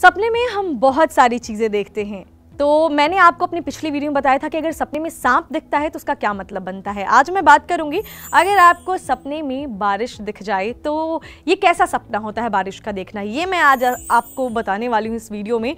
सपने में हम बहुत सारी चीज़ें देखते हैं। तो मैंने आपको अपनी पिछली वीडियो में बताया था कि अगर सपने में सांप दिखता है तो उसका क्या मतलब बनता है। आज मैं बात करूँगी, अगर आपको सपने में बारिश दिख जाए तो ये कैसा सपना होता है बारिश का देखना? ये मैं आज आपको बताने वाली हूँ इस वीडियो में।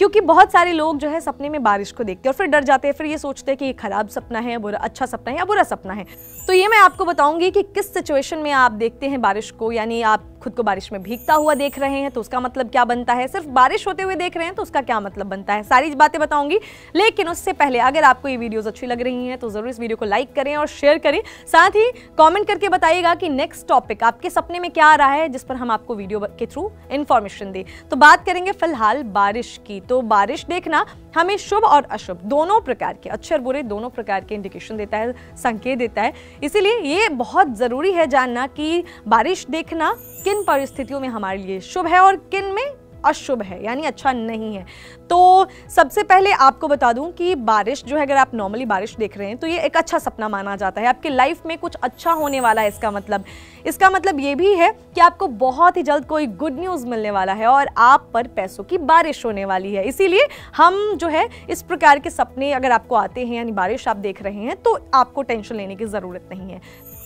क्योंकि बहुत सारे लोग जो है सपने में बारिश को देखते हैं और फिर डर जाते हैं, फिर ये सोचते हैं कि ये खराब सपना है बुरा अच्छा सपना है या बुरा सपना है। तो ये मैं आपको बताऊँगी कि किस सिचुएशन में आप देखते हैं बारिश को, यानी आप खुद को बारिश में भीगता हुआ देख रहे हैं तो उसका मतलब क्या बनता है? सिर्फ़ बारिश होते हुए देख रहे हैं तो उसका क्या मतलब बनता है? सारी बातें बताऊँगी, लेकिन उससे पहले अगर आपको ये वीडियोस अच्छी लग रही हैं तो ज़रूर इस वीडियो को लाइक करें और शेयर करें। साथ ही कॉमेंट करके बताइएगा कि नेक्स्ट टॉपिक आपके सपने में क्या आ रहा है, जिस पर हम आपको वीडियो के थ्रू इन्फॉर्मेशन दें। तो बात करेंगे फ़िलहाल बारिश की। तो बारिश देखना हमें शुभ और अशुभ, दोनों प्रकार के, अच्छे और बुरे, दोनों प्रकार के इंडिकेशन देता है, संकेत देता है। इसीलिए ये बहुत ज़रूरी है जानना कि बारिश देखना किन परिस्थितियों में हमारे लिए शुभ है और किन में अशुभ है, यानी अच्छा नहीं है। तो सबसे पहले आपको बता दूँ कि बारिश जो है, अगर आप नॉर्मली बारिश देख रहे हैं तो ये एक अच्छा सपना माना जाता है। आपकी लाइफ में कुछ अच्छा होने वाला है इसका मतलब। इसका मतलब ये भी है कि आपको बहुत ही जल्द कोई गुड न्यूज़ मिलने वाला है और आप पर पैसों की बारिश होने वाली है। इसीलिए हम जो है, इस प्रकार के सपने अगर आपको आते हैं, यानी बारिश आप देख रहे हैं तो आपको टेंशन लेने की ज़रूरत नहीं है।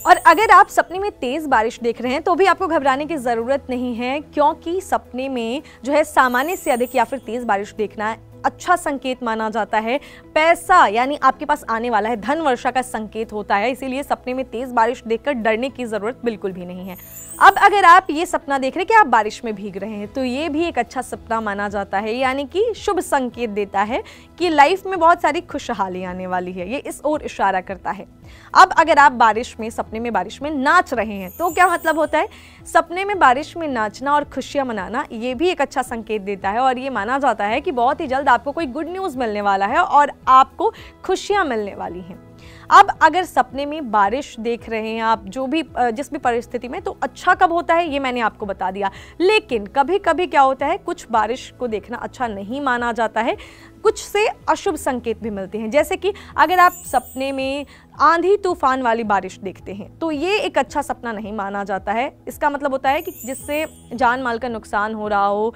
और अगर आप सपने में तेज बारिश देख रहे हैं तो भी आपको घबराने की ज़रूरत नहीं है, क्योंकि सपने में जो है सामान्य से अधिक या फिर तेज बारिश देखना अच्छा संकेत माना जाता है। पैसा, यानी आपके पास आने वाला है। धन वर्षा का संकेत होता है, इसीलिए सपने में तेज बारिश देखकर डरने की ज़रूरत बिल्कुल भी नहीं है। अब अगर आप ये सपना देख रहे हैं कि आप बारिश में भीग रहे हैं तो ये भी एक अच्छा सपना माना जाता है। यानी कि शुभ संकेत देता है कि लाइफ में बहुत सारी खुशहाली आने वाली है। ये इस ओर इशारा करता है। अब अगर आप बारिश में, सपने में बारिश में नाच रहे हैं तो क्या मतलब होता है? सपने में बारिश में नाचना और खुशियाँ मनाना, ये भी एक अच्छा संकेत देता है। और ये माना जाता है कि बहुत ही जल्द आपको कोई गुड न्यूज़ मिलने वाला है और आपको खुशियाँ मिलने वाली हैं। अब अगर सपने में बारिश देख रहे हैं आप, जो भी जिस भी परिस्थिति में तो अच्छा कब होता है, ये मैंने आपको बता दिया। लेकिन कभी कभी क्या होता है, कुछ बारिश को देखना अच्छा नहीं माना जाता है। कुछ से अशुभ संकेत भी मिलते हैं। जैसे कि अगर आप सपने में आंधी तूफ़ान वाली बारिश देखते हैं। तो ये एक अच्छा सपना नहीं माना जाता है। इसका मतलब होता है कि जिससे जान माल का नुकसान हो रहा हो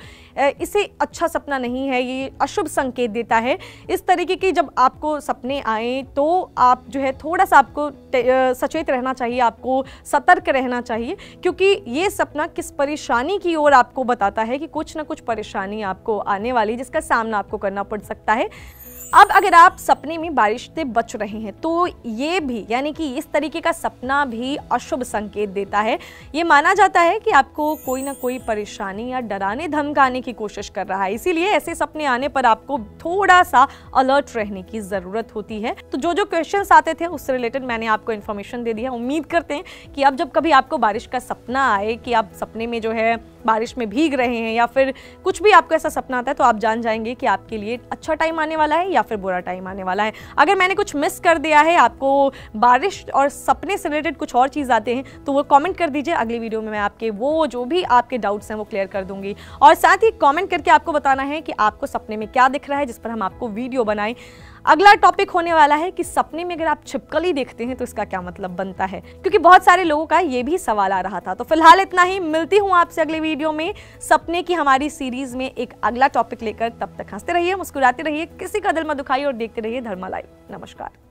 इसे अच्छा सपना नहीं है, ये अशुभ संकेत देता है। इस तरीके की जब आपको सपने आए तो आप जो है थोड़ा सा आपको सचेत रहना चाहिए, आपको सतर्क रहना चाहिए, क्योंकि ये सपना किस परेशानी की ओर आपको बताता है कि कुछ ना कुछ परेशानी आपको आने वाली, जिसका सामना आपको करना पड़ सकता है। अब अगर आप सपने में बारिश से बच रहे हैं तो ये भी, यानी कि इस तरीके का सपना भी अशुभ संकेत देता है। ये माना जाता है कि आपको कोई ना कोई परेशानी या डराने, धमकाने की कोशिश कर रहा है। इसीलिए ऐसे सपने आने पर आपको थोड़ा सा अलर्ट रहने की ज़रूरत होती है। तो जो जो क्वेश्चन आते थे, उससे रिलेटेड मैंने आपको इन्फॉर्मेशन दे दिया। उम्मीद करते हैं कि अब जब कभी आपको बारिश का सपना आए, कि आप सपने में जो है बारिश में भीग रहे हैं या फिर कुछ भी आपको ऐसा सपना आता है तो आप जान जाएँगे कि आपके लिए अच्छा टाइम आने वाला है या फिर बुरा टाइम आने वाला है। अगर मैंने कुछ मिस कर दिया है, आपको बारिश और सपने से रिलेटेड कुछ और चीज़ आते हैं तो वो कमेंट कर दीजिए। अगली वीडियो में मैं आपके वो, जो भी आपके डाउट्स हैं, वो क्लियर कर दूँगी। और साथ ही कॉमेंट करके आपको बताना है कि आपको सपने में क्या दिख रहा है, जिस पर हम आपको वीडियो बनाएँ। अगला टॉपिक होने वाला है कि सपने में अगर आप छिपकली देखते हैं तो इसका क्या मतलब बनता है? क्योंकि बहुत सारे लोगों का ये भी सवाल आ रहा था। तो फ़िलहाल इतना ही, मिलती हूँ आपसे अगले वीडियो में सपने की हमारी सीरीज़ में एक अगला टॉपिक लेकर तब तक हँसते रहिए, मुस्कुराते रहिए, किसी का दिल मत दुखाइए और देखते रहिए धर्मा लाइव नमस्कार।